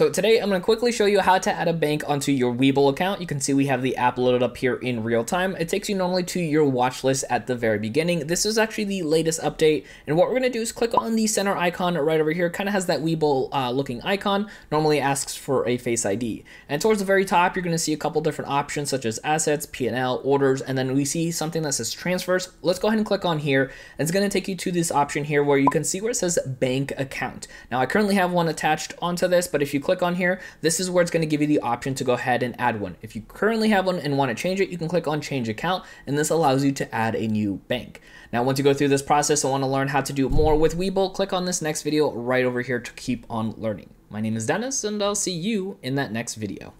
So today I'm going to quickly show you how to add a bank onto your Webull account. You can see we have the app loaded up here in real time. It takes you normally to your watch list at the very beginning. This is actually the latest update. And what we're going to do is click on the center icon right over here. kind of has that Webull uh, looking icon. Normally asks for a Face ID. And towards the very top, you're going to see a couple different options such as assets, P&L, orders, and then we see something that says transfers. Let's go ahead and click on here. It's going to take you to this option here where you can see where it says bank account. Now I currently have one attached onto this, but if you click on here, this is where it's going to give you the option to go ahead and add one. If you currently have one and want to change it, you can click on change account and this allows you to add a new bank. Now, once you go through this process and want to learn how to do more with Webull, click on this next video right over here to keep on learning. My name is Dennis and I'll see you in that next video.